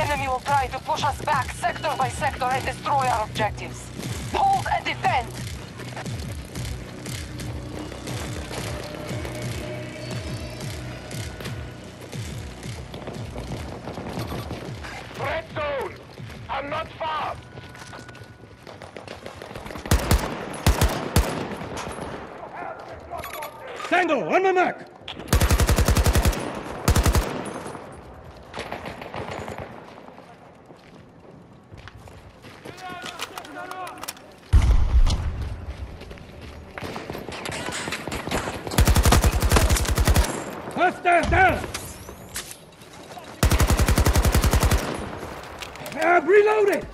enemy will try to push us back sector by sector and destroy our objectives. Hold and defend! Red zone! I'm not far! Tango, on my mark! I'm reloading!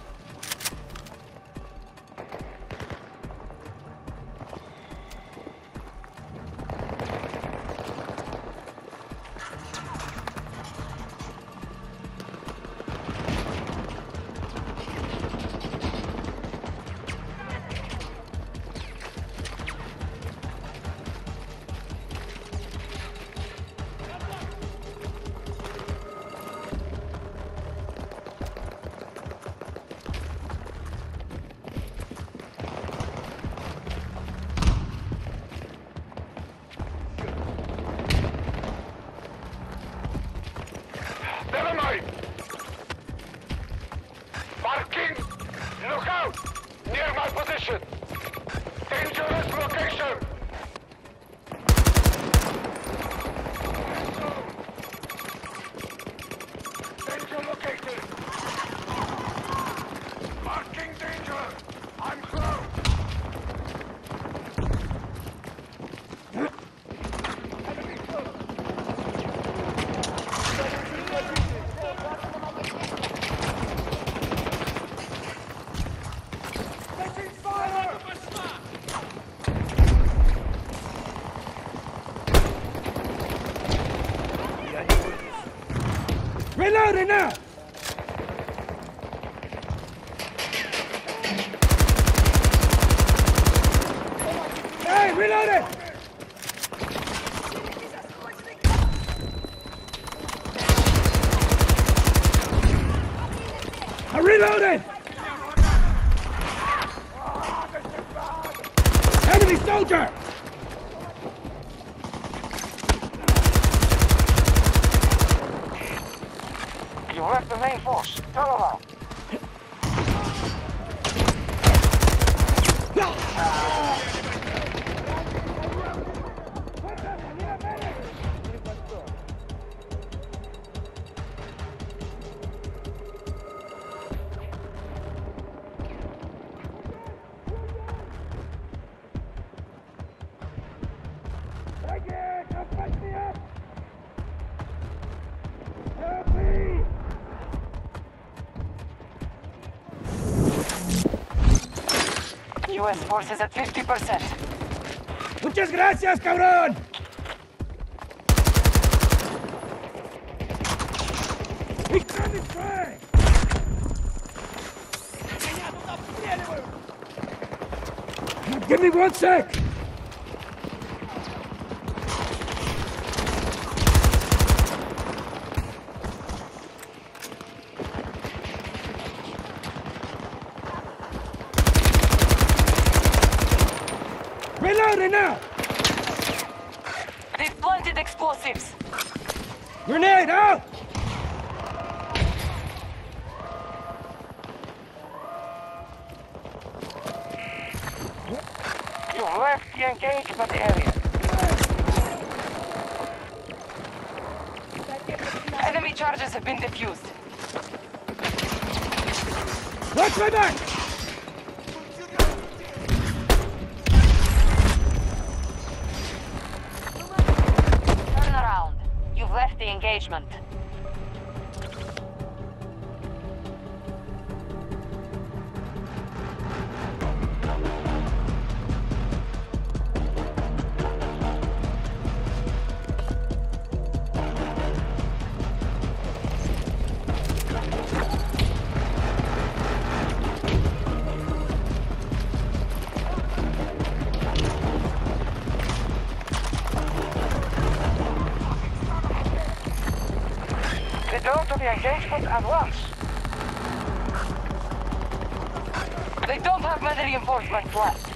Reloading now! Hey, reloading! I'm reloading! Enemy soldier! You left the main force. Turn around. Take U.S. forces at 50%. ¡Muchas gracias, cabrón! Give me one sec! Reloading now! They've planted explosives. Grenade out! You left the engagement area. Enemy charges have been defused. Watch my back! management. at once. They don't have many reinforcements left.